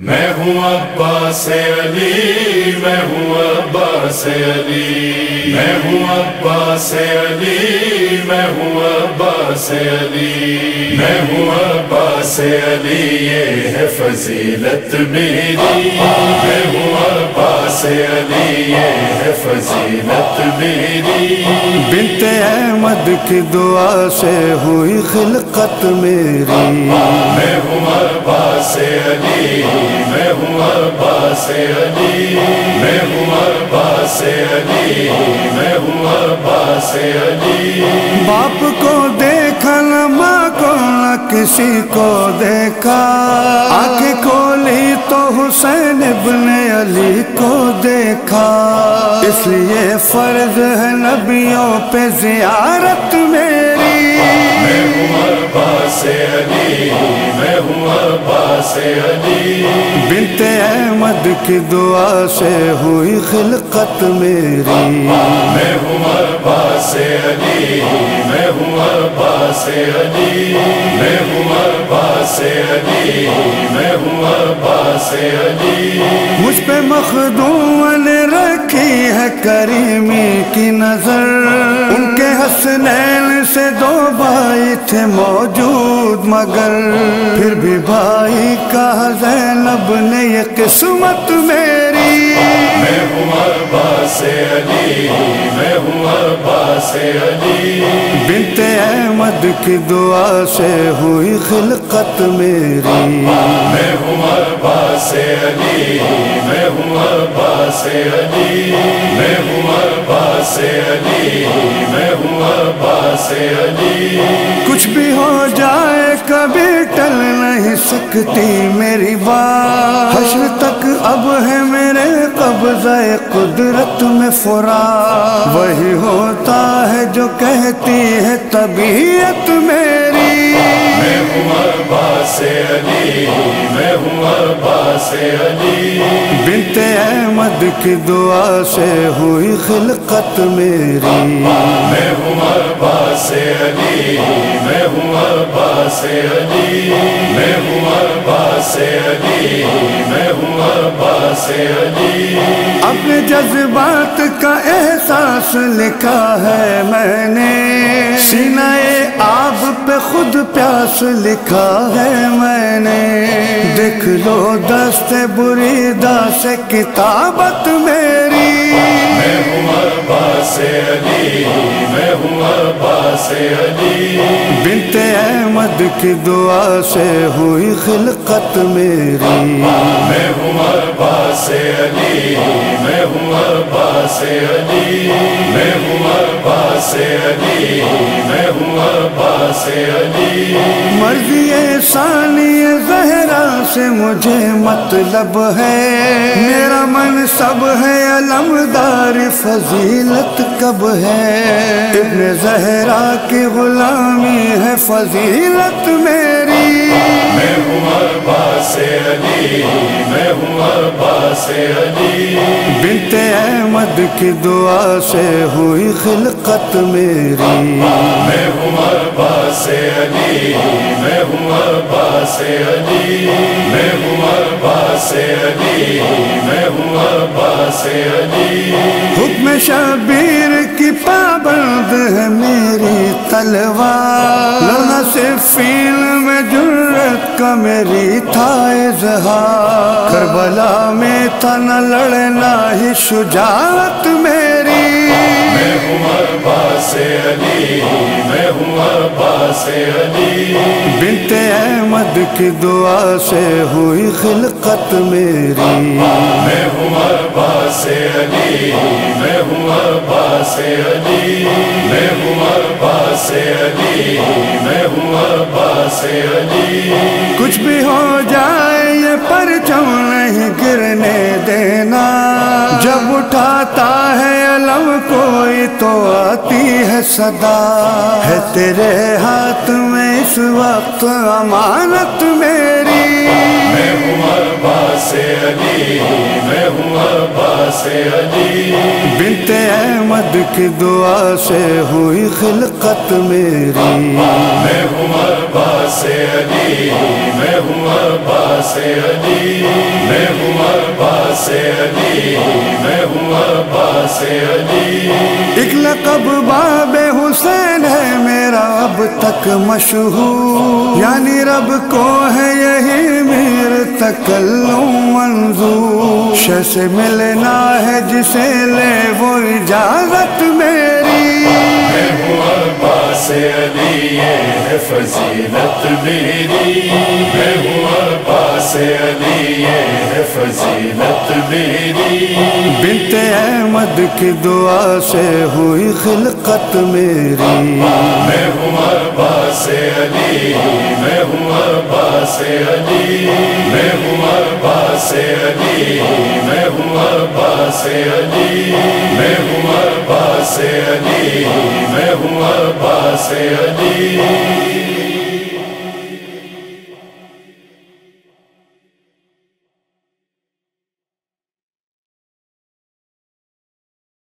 मैं हूँ अब्बास अली, मैं हूँ से अली। मैं हूँ से अली, मैं हूँ से अली। मैं हूँ से अली, ये है फजीलत मेरी। मैं हूँ अब्बास अली ये है फजीलत मेरी बिनत अहमद की दुआ से हुई खिलकत मेरी। मैं हूँ अब्बास अली मैं हूँ अब्बास अली मैं हूँ अब्बास अली मैं हूँ अब्बास अली। बाप को देखा न माँ किसी को देखा। आँखें खोली तो हुसैन इब्न अली को देखा। इसलिए फ़र्ज़ है नबियों पे जियारत मेरी। मैं उमर अब्बास अली मैं हूँ अब्बास अली। बिनत अहमद की दुआ से हुई खिलकत मेरी। मैं हूँ अब्बास अली। मैं हूँ अब्बास अली। मैं हूँ अब्बास अली। मैं हूँ अब्बास अली। मुझ पे मखदूम ने रखी है करीमी की नज़र। हसनैन से दो भाई थे मौजूद, मगर फिर भी भाई का जैनब ने ये किस्मत मेरी। मैं अब्बास अली मैं हूँ अब्बास अली। बिनत अहमद की दुआ से हुई खिलकत मेरी। मैं हूँ अब्बास अली मैं हूँ अब्बास अली। मैं हूँ अब्बास अली मैं हूँ अब्बास अली। कुछ भी हो जाए कभी टल नहीं सकती मेरी बात। हश्र तक अब है मेरे कब्जा कुदरत में फुरा वही होता है जो कहती है तबीयत मेरी। मैं अली, मैं बिनत अहमद की दुआ से हुई खिलकत मेरी। मैं हूँ अब्बास अली मैं हूँ अब्बास अली मैं हूँ अब्बास अली मैं हूँ अब्बास अली। अपने जज्बात का एहसास लिखा है आब पे खुद प्यास लिखा है मैंने। देख लो दस्ते बुरी दास किताबत मेरी। मैं हूँ अब्बास अली मैं हूँ अब्बास अली। बिनत अहमद की दुआ से हुई खिलकत मेरी। मैं अब्बास अली। मैं हूँ अब्बास अली। मैं हूँ अब्बास अली। मैं हूँ अब्बास अली। मर्ज़ी सानी जहरा से मुझे मतलब है। मेरा मन सब है अलमदार फजीलत कब है? इब्न जहरा की गुलामी है फजीलत मेरी। मैं हूँ अब्बास अली मैं हूँ अब्बास अली बिनत अहमद की दुआ से हुई खिलकत मेरी। मैं हूँ अली हूँ अब्बास अली मैं हूँ अब्बास अली मैं हूँ अब्बास अली हुक्म शबीर की पाबंद है मेरी तलवार। लड़ना से फील में जुर्रत का मेरी था इजहार करबला में था न लड़ना ही शुजात मेरी मैं हूँ अब्बास अली मैं हूँ अब्बास अली बिनत अहमद की दुआ से हुई खिलकत मेरी। मैं हूँ अब्बास अली मैं हूँ अब्बास अली मैं हूँ अब्बास अली मैं हूँ अब्बास अली कुछ भी हो जाए जब उठाता है अलम कोई तो आती है सदा। है तेरे हाथ में इस वक्त अमानत मेरी। मैं हूँ अब्बास अली मैं हूँ अब्बास अली। बिनत अहमद की दुआ से हुई खिलकत मेरी। मैं हूँ अब्बास अली मैं हूँ अब्बास अली। मैं हूँ अब्बास अब्बास अली एक लकब बाबे हुसैन है मेरा, अब तक मशहूर। यानी रब को है यही मेरे तकल्लुम मंजूर से मिलना है जिसे ले वो इजाज़त मेरी। मैं अली, ये मेरी। मैं हूँ अब्बास अली, ये फजीलत मेरी बिनते अहमद की दुआ से हुई खिलकत मेरी। मैं हूँ अब्बास अली, मैं हूँ अब्बास अली, मैं हूँ अब्बास अली, मैं हूँ अब्बास अली, मैं हूँ अब्बास अली, मैं हूँ अब्बास अली।